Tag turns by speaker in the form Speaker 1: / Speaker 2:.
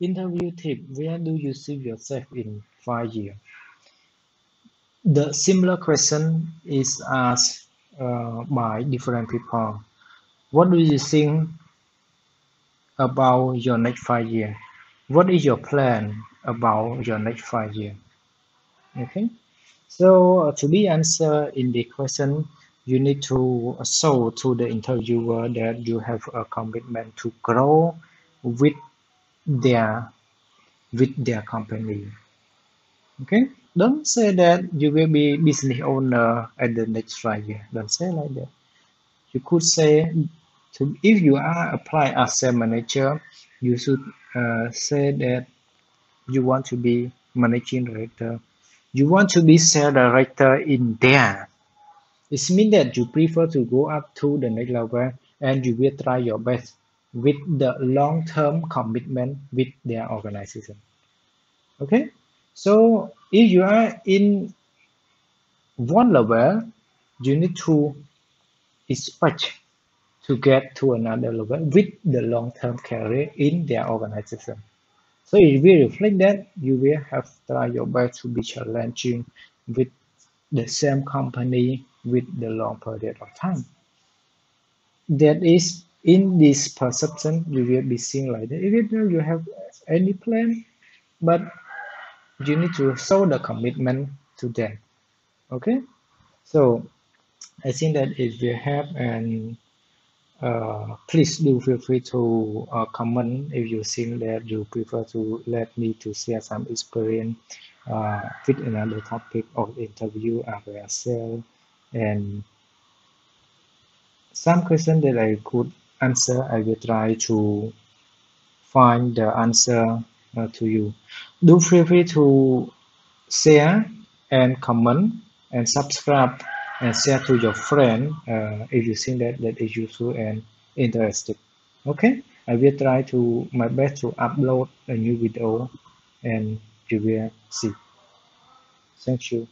Speaker 1: interview tip where do you see yourself in five years? The similar question is asked uh, by different people. What do you think about your next five years what is your plan about your next five years okay. So uh, to be answered in the question you need to show to the interviewer that you have a commitment to grow with their with their company. Okay? Don't say that you will be business owner at the next five years. Don't say like that. You could say to if you are apply as sales manager you should uh, say that you want to be managing director. You want to be sales director in there. It means that you prefer to go up to the next level and you will try your best with the long-term commitment with their organization. Okay, so if you are in one level, you need to expect to get to another level with the long-term career in their organization. So it will reflect that you will have try your best to be challenging with the same company with the long period of time. That is in this perception you will be seeing like that. Even though you have any plan, but you need to show the commitment to them. Okay, so I think that it will help and uh, please do feel free to uh, comment if you think that you prefer to let me to share some experience uh, with another topic of interview as well and some question that I could answer I will try to find the answer uh, to you. Do feel free to share and comment and subscribe and share to your friend uh, if you think that that is useful and interesting. Okay? I will try to my best to upload a new video and you will see. Thank you